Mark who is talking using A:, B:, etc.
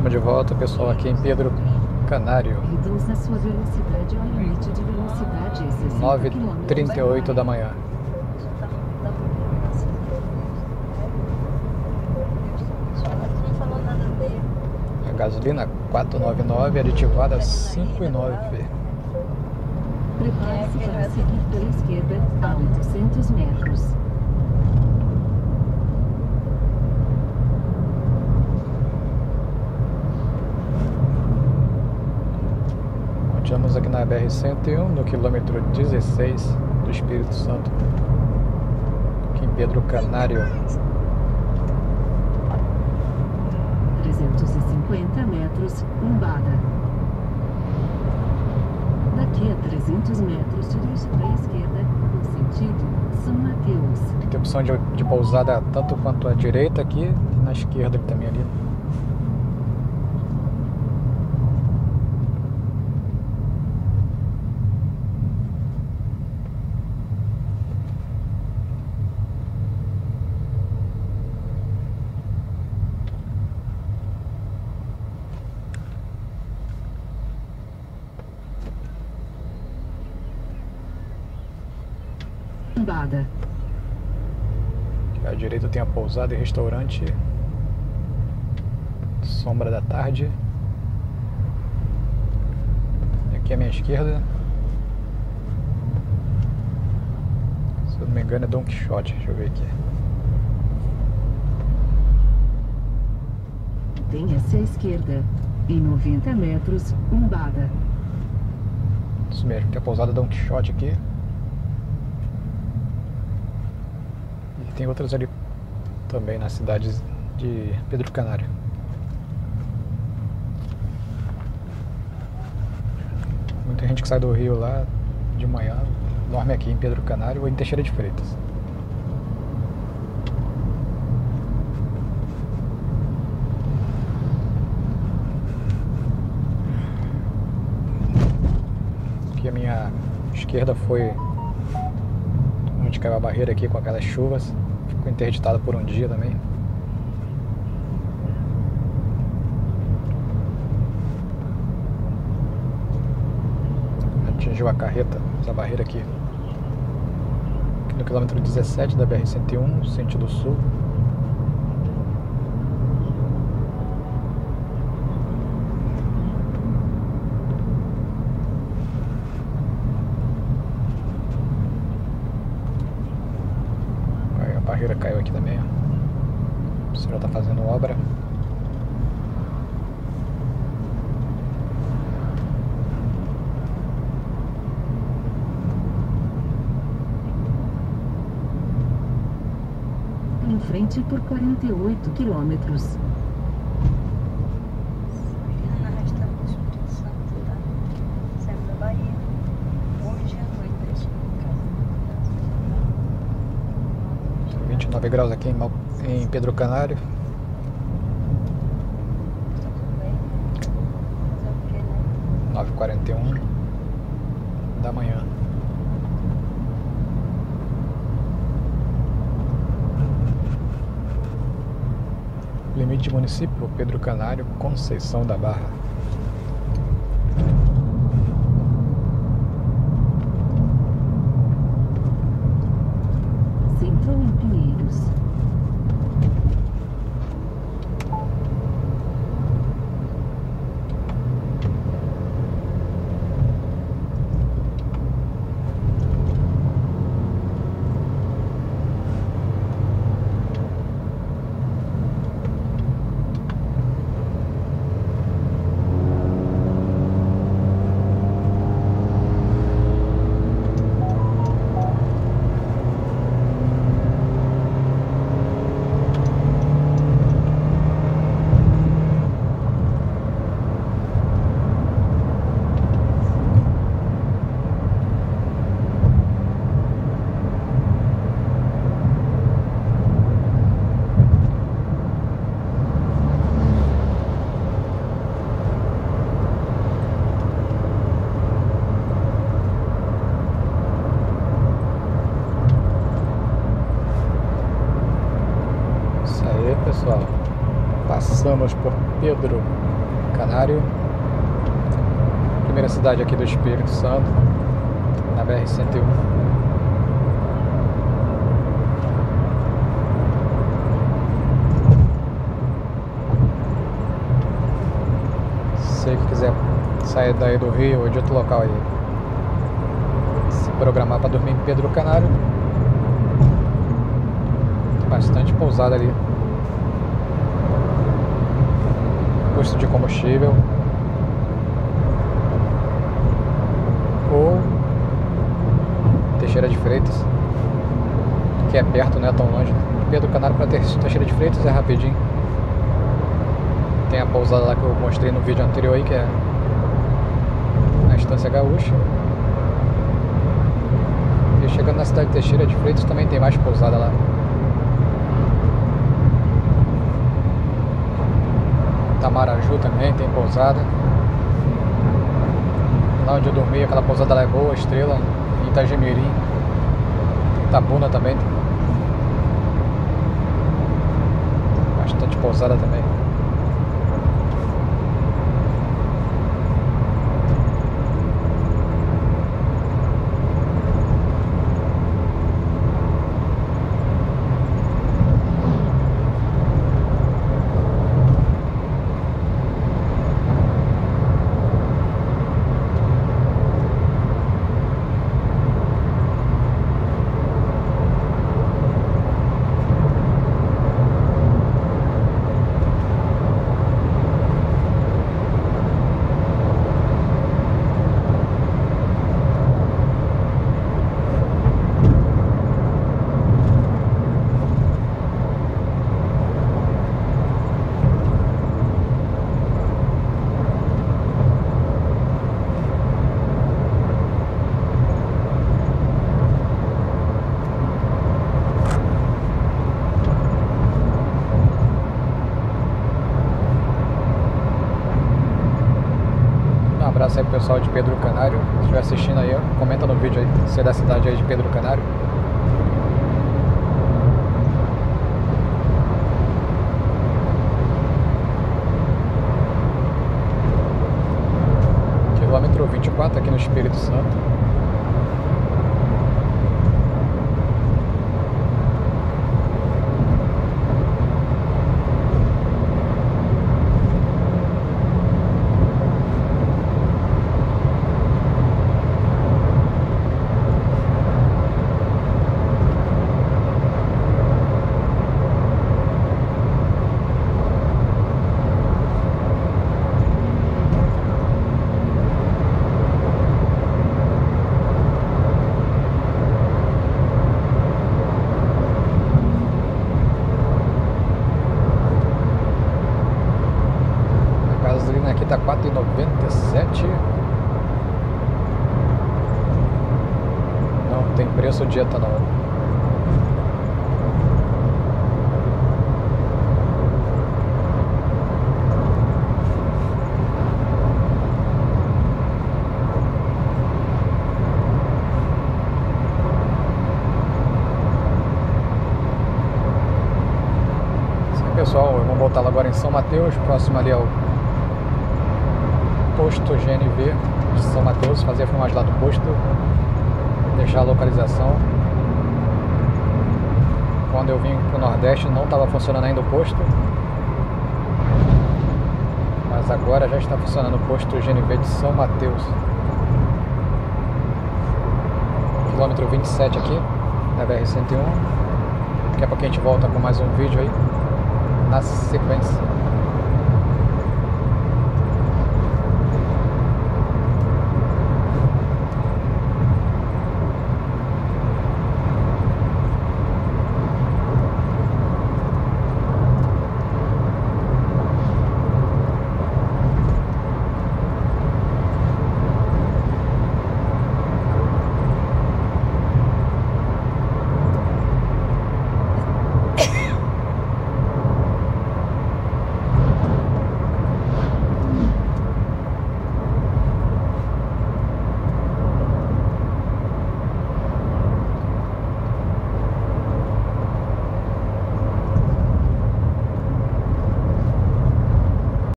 A: estamos de volta, pessoal, aqui em Pedro Canário.
B: Reduza sua velocidade ao limite de velocidade 60
A: 9h38 da manhã. A gasolina 499, aditivada 5,9.
B: Prepare-se para seguir pela esquerda a 800 metros.
A: Continuamos aqui na BR-101, no quilômetro 16 do Espírito Santo, aqui em Pedro Canário.
B: 350 metros, Umbada. Daqui a 300 metros, dirija para a esquerda, no sentido São Mateus.
A: Aqui tem opção de, de pousada tanto quanto à direita aqui e na esquerda também ali. Aqui à direita tem a pousada e restaurante Sombra da Tarde. Aqui à minha esquerda, se eu não me engano, é Don Quixote. Deixa eu ver aqui.
B: Tenha-se à esquerda. Em 90 metros, Umbada.
A: Isso mesmo, tem a pousada Don Quixote aqui. E tem outras ali também nas cidades de Pedro Canário. Muita gente que sai do Rio lá de manhã dorme aqui em Pedro Canário ou em Teixeira de Freitas. Aqui a minha esquerda foi caiu a barreira aqui com aquelas chuvas. Ficou interditada por um dia também. Atingiu a carreta, essa barreira aqui. Aqui no quilômetro 17 da BR-101, sentido sul. Aí a barreira caiu aqui também. ó. O senhor está fazendo obra.
B: Em frente por 48 quilômetros.
C: na Arrastão do Espírito Santo, tá? Saindo da Bahia. Hoje à noite, em casa.
A: 29 graus aqui em, Pedro Canário.
C: O quê, né?
A: 9h41 da manhã. Limite município, Pedro Canário, Conceição da Barra. Por Pedro Canário, primeira cidade aqui do Espírito Santo, na BR-101. Se quiser sair daí do Rio ou de outro local aí, se programar para dormir em Pedro Canário, bastante pousada ali. Posto de combustível. Ou Teixeira de Freitas, que é perto, não é tão longe. Pedro Canário para Teixeira de Freitas é rapidinho. Tem a pousada lá que eu mostrei no vídeo anterior aí, que é na Estância Gaúcha. E chegando na cidade de Teixeira de Freitas também tem mais pousada lá. Tamaraju também tem pousada. Lá onde eu dormi, aquela pousada lá é boa, estrela, em Itagemirim. Itabuna também. Bastante pousada também. Um abraço aí pro pessoal de Pedro Canário. Se estiver assistindo aí, comenta no vídeo aí se é da cidade aí de Pedro Canário. Quilômetro 24 aqui no Espírito Santo. A gasolina aqui tá 4,97. Não preço de etanol. Sim, pessoal, vamos voltar agora em São Mateus, próximo ali ao posto GNV de São Mateus, fazer a filmagem lá do posto, deixar a localização. Quando eu vim para o Nordeste não estava funcionando ainda o posto, mas agora já está funcionando o posto GNV de São Mateus. Quilômetro 27 aqui, da BR-101. Daqui a pouco a gente volta com mais um vídeo aí, na sequência.